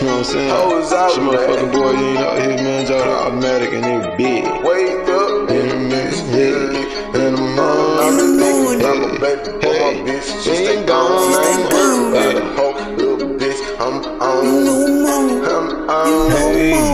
You know what I'm saying? Hoes out She motherfucking boy, you ain't out here, man. Y'all automatic and they big. Wake up in the mix, yeah. In the morning, I've been I'm a baby, hey. for my bitch. She ain't gone, she stay gone. Like a hoe, little bitch. I'm on. No more. I'm on. No more.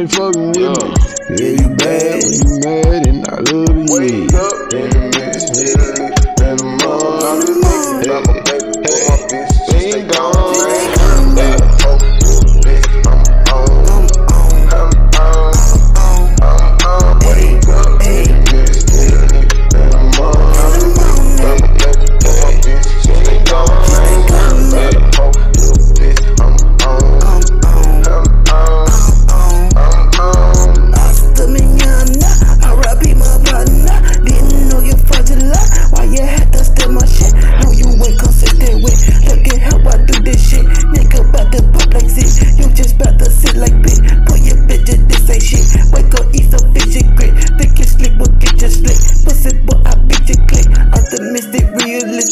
ain't fucking with me. Yeah, you bad when you mad and I love you. Wake up in the morning, in the.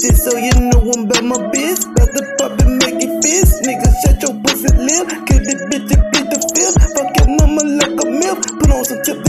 shit so you know I'm about my biz. About the pop and make it fizz. Nigga, shut your pussy lip. Give this bitch a beat the fifth. Fuck your mama like a milk. Put on some tip